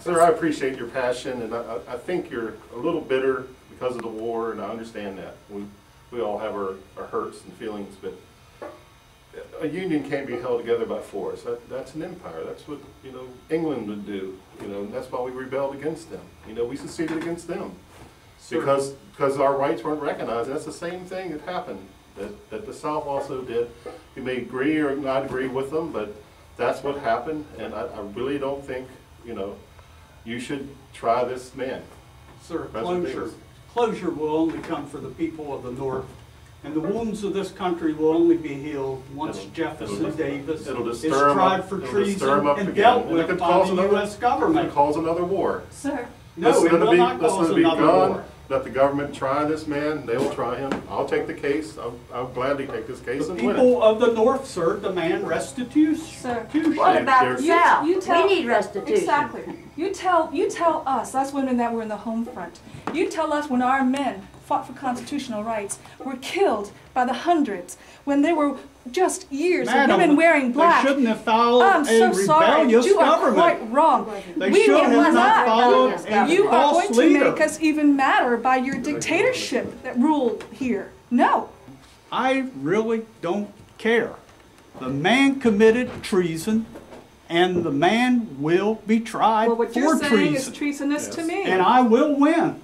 Sir, I appreciate your passion, and I, I- think you're a little bitter because of the war, and I understand that. We, we all have our, our hurts and feelings, but a union can't be held together by force. That, that's an empire. That's what, you know, England would do, you know, and that's why we rebelled against them. You know, we seceded against them. Because, because our rights weren't recognized. That's the same thing that happened, that, that the South also did. You may agree or not agree with them, but that's what happened, and I, I really don't think, you know, you should try this man. Sir, That's what it closure, closure will only come for the people of the North. And the wounds of this country will only be healed once It'll- Jefferson it'll- Davis it'll is tried up- for it'll just stir 'em treason and again. dealt And it with by the another- US It government. cause another war. Sir, No, Listen it to will be- not cause another war. Let the government try this man, they'll try him. I'll take the case. I'll, I'll gladly take this case The and win it. people of the North, sir, demand restitution. Sir. What about the You- South? you tell- We need restitution. exactly. You tell, you tell us, us women that were in the home front, you tell us when our men fought for constitutional rights, were killed by the hundreds, when there were just years of Madam, women wearing black. They shouldn't have followed I'm a so sorry. rebellious You are quite wrong. They We should will have not not. followed government. a You are false going to make us even madder by your dictatorship that ruled here. No. I really don't care. The man committed treason, and the man will be tried Well, what for you're saying is treason. treasonous to me. And I will win.